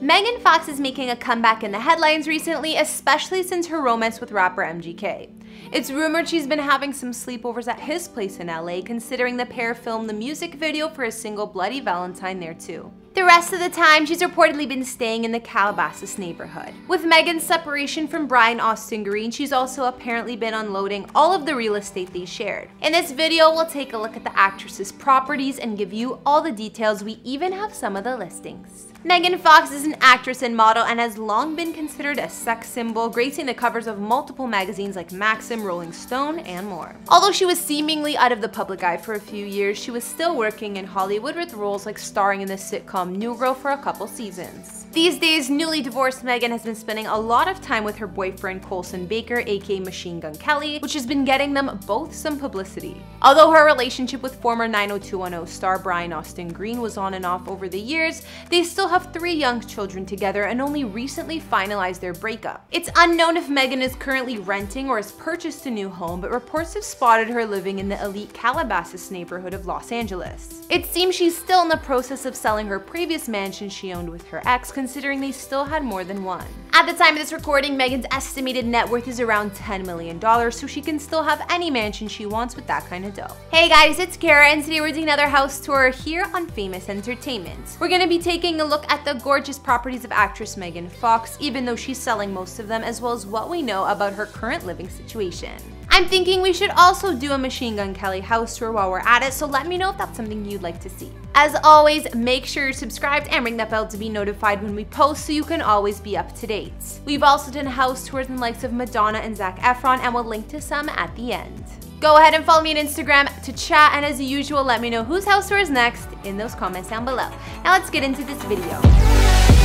Megan Fox is making a comeback in the headlines recently, especially since her romance with rapper MGK. It's rumored she's been having some sleepovers at his place in LA, considering the pair filmed the music video for his single Bloody Valentine there too. The rest of the time, she's reportedly been staying in the Calabasas neighborhood. With Megan's separation from Brian Austin Green, she's also apparently been unloading all of the real estate they shared. In this video, we'll take a look at the actress's properties and give you all the details. We even have some of the listings. Megan Fox is an actress and model and has long been considered a sex symbol, gracing the covers of multiple magazines like Maxim, Rolling Stone, and more. Although she was seemingly out of the public eye for a few years, she was still working in Hollywood with roles like starring in the sitcom New Girl for a couple seasons. These days, newly divorced Megan has been spending a lot of time with her boyfriend Colson Baker, aka Machine Gun Kelly, which has been getting them both some publicity. Although her relationship with former 90210 star Brian Austin Green was on and off over the years, they still have three young children together and only recently finalized their breakup. It's unknown if Megan is currently renting or has purchased a new home, but reports have spotted her living in the elite Calabasas neighborhood of Los Angeles. It seems she's still in the process of selling her previous mansion she owned with her ex, considering they still had more than one. At the time of this recording, Megan's estimated net worth is around $10 million, so she can still have any mansion she wants with that kind of dough. Hey guys, it's Kara, and today we're doing another house tour here on Famous Entertainment. We're gonna be taking a look at the gorgeous properties of actress Megan Fox, even though she's selling most of them, as well as what we know about her current living situation. I'm thinking we should also do a Machine Gun Kelly house tour while we're at it, so let me know if that's something you'd like to see. As always, make sure you're subscribed and ring that bell to be notified when we post so you can always be up to date. We've also done house tours in the likes of Madonna and Zac Efron, and we'll link to some at the end. Go ahead and follow me on Instagram to chat, and as usual, let me know whose house tour is next in those comments down below. Now let's get into this video.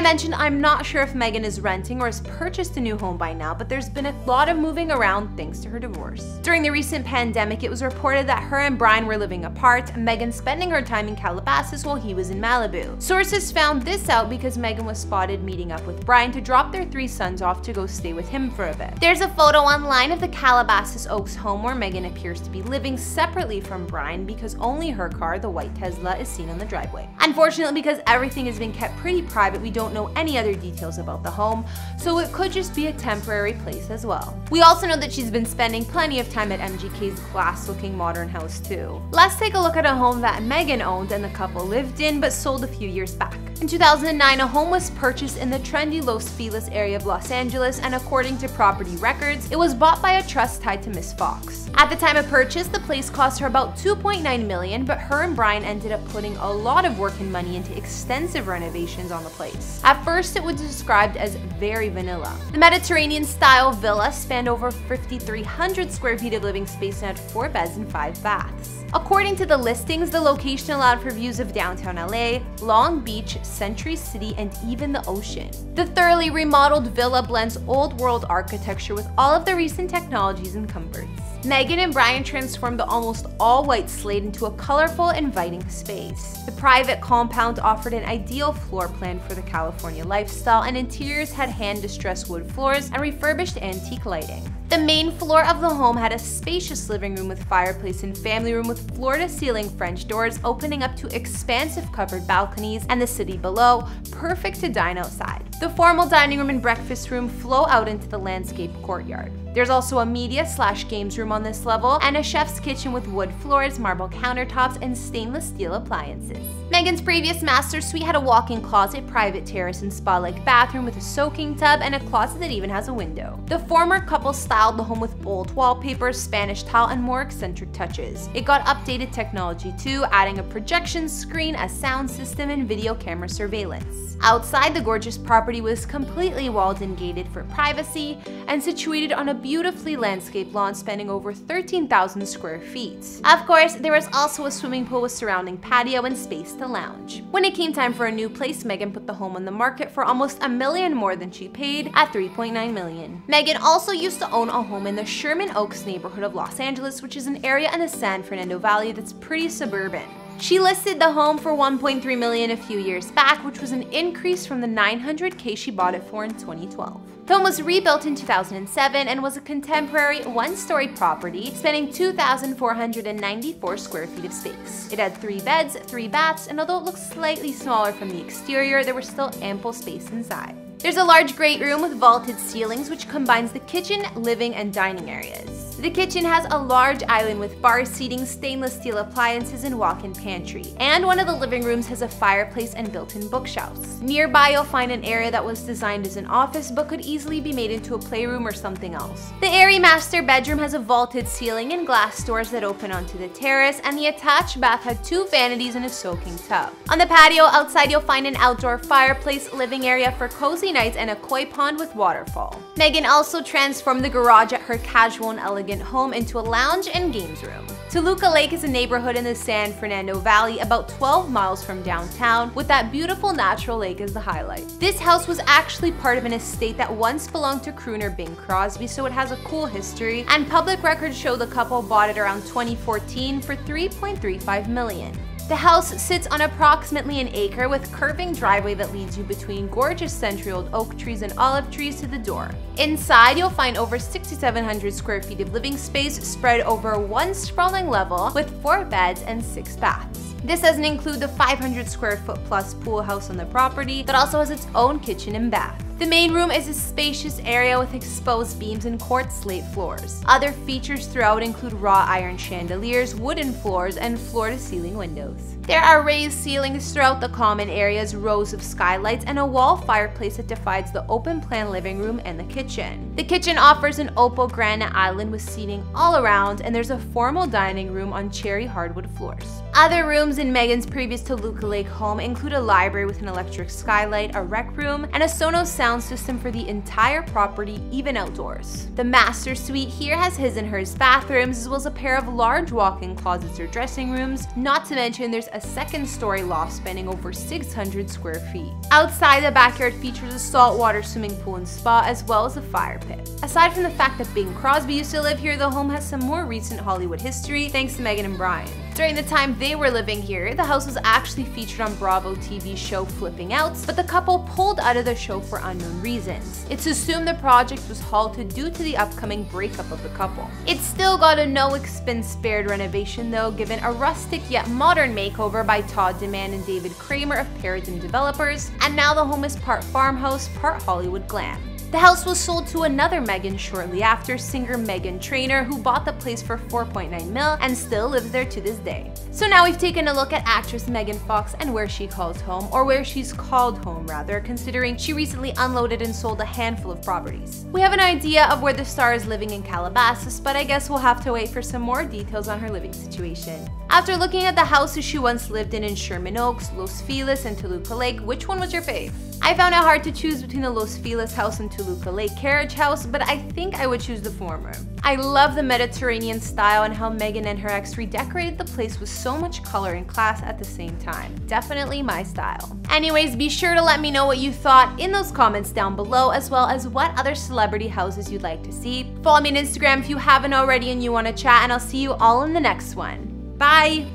I mentioned, I'm not sure if Megan is renting or has purchased a new home by now, but there's been a lot of moving around thanks to her divorce. During the recent pandemic, it was reported that her and Brian were living apart, Megan spending her time in Calabasas while he was in Malibu. Sources found this out because Megan was spotted meeting up with Brian to drop their three sons off to go stay with him for a bit. There's a photo online of the Calabasas Oaks home where Megan appears to be living separately from Brian because only her car, the white Tesla, is seen on the driveway. Unfortunately, because everything has been kept pretty private, we don't know any other details about the home, so it could just be a temporary place as well. We also know that she's been spending plenty of time at MGK's glass-looking modern house too. Let's take a look at a home that Megan owned and the couple lived in but sold a few years back. In 2009, a home was purchased in the trendy Los Feliz area of Los Angeles, and according to property records, it was bought by a trust tied to Miss Fox. At the time of purchase, the place cost her about 2.9 million, but her and Brian ended up putting a lot of work and money into extensive renovations on the place. At first, it was described as very vanilla. The Mediterranean-style villa spanned over 5,300 square feet of living space and had four beds and five baths. According to the listings, the location allowed for views of downtown LA, Long Beach, Century City, and even the ocean. The thoroughly remodeled villa blends old world architecture with all of the recent technologies and comforts. Megan and Brian transformed the almost all-white slate into a colorful, inviting space. The private compound offered an ideal floor plan for the California lifestyle, and interiors had hand-distressed wood floors and refurbished antique lighting. The main floor of the home had a spacious living room with fireplace and family room with floor-to-ceiling French doors opening up to expansive covered balconies and the city below, perfect to dine outside. The formal dining room and breakfast room flow out into the landscape courtyard. There's also a media slash games room on this level and a chef's kitchen with wood floors, marble countertops, and stainless steel appliances. Megan's previous master suite had a walk-in closet, private terrace, and spa-like bathroom with a soaking tub and a closet that even has a window. The former couple styled the home with bold wallpaper, Spanish tile, and more eccentric touches. It got updated technology too, adding a projection screen, a sound system, and video camera surveillance. Outside, the gorgeous property was completely walled and gated for privacy and situated on a beautifully landscaped lawn spanning over 13,000 square feet. Of course, there was also a swimming pool with surrounding patio and space to lounge. When it came time for a new place, Megan put the home on the market for almost a million more than she paid at 3.9 million. Megan also used to own a home in the Sherman Oaks neighborhood of Los Angeles, which is an area in the San Fernando Valley that's pretty suburban. She listed the home for 1.3 million a few years back, which was an increase from the 900k she bought it for in 2012. The home was rebuilt in 2007 and was a contemporary one-story property spanning 2,494 square feet of space. It had three beds, three baths, and although it looks slightly smaller from the exterior, there was still ample space inside. There's a large great room with vaulted ceilings which combines the kitchen, living, and dining areas. The kitchen has a large island with bar seating, stainless steel appliances, and walk-in pantry. And one of the living rooms has a fireplace and built-in bookshelves. Nearby, you'll find an area that was designed as an office but could easily be made into a playroom or something else. The airy master bedroom has a vaulted ceiling and glass doors that open onto the terrace, and the attached bath had two vanities and a soaking tub. On the patio outside, you'll find an outdoor fireplace, living area for cozy nights, and a koi pond with waterfall. Megan also transformed the garage at her casual and elegant elegant home into a lounge and games room. Toluca Lake is a neighborhood in the San Fernando Valley about 12 miles from downtown with that beautiful natural lake as the highlight. This house was actually part of an estate that once belonged to crooner Bing Crosby so it has a cool history and public records show the couple bought it around 2014 for 3.35 million. The house sits on approximately an acre with curving driveway that leads you between gorgeous century-old oak trees and olive trees to the door. Inside, you'll find over 6,700 square feet of living space spread over one sprawling level with four beds and six baths. This doesn't include the 500 square foot plus pool house on the property that also has its own kitchen and bath. The main room is a spacious area with exposed beams and quartz slate floors. Other features throughout include wrought iron chandeliers, wooden floors, and floor-to-ceiling windows. There are raised ceilings throughout the common areas, rows of skylights, and a wall fireplace that divides the open-plan living room and the kitchen. The kitchen offers an opal granite island with seating all around, and there's a formal dining room on cherry hardwood floors. Other rooms in Megan's previous Toluca Lake home include a library with an electric skylight, a rec room, and a Sonos sound sound system for the entire property, even outdoors. The master suite here has his and hers bathrooms, as well as a pair of large walk-in closets or dressing rooms, not to mention there's a second story loft spanning over 600 square feet. Outside, the backyard features a saltwater swimming pool and spa, as well as a fire pit. Aside from the fact that Bing Crosby used to live here, the home has some more recent Hollywood history, thanks to Megan and Brian. During the time they were living here, the house was actually featured on Bravo TV show Flipping Out, but the couple pulled out of the show for unknown reasons. It's assumed the project was halted due to the upcoming breakup of the couple. It still got a no expense spared renovation though, given a rustic yet modern makeover by Todd Deman and David Kramer of Paradigm Developers, and now the home is part farmhouse, part Hollywood glam. The house was sold to another Megan shortly after, singer Meghan Trainor, who bought the place for 4.9 mil and still lives there to this day. So now we've taken a look at actress Megan Fox and where she calls home, or where she's called home rather, considering she recently unloaded and sold a handful of properties. We have an idea of where the star is living in Calabasas, but I guess we'll have to wait for some more details on her living situation. After looking at the houses she once lived in in Sherman Oaks, Los Feliz, and Toluca Lake, which one was your fave? I found it hard to choose between the Los Feliz house and Toluca Lake carriage house, but I think I would choose the former. I love the Mediterranean style and how Megan and her ex redecorated the place with so much color and class at the same time. Definitely my style. Anyways, be sure to let me know what you thought in those comments down below, as well as what other celebrity houses you'd like to see. Follow me on Instagram if you haven't already and you want to chat, and I'll see you all in the next one. Bye!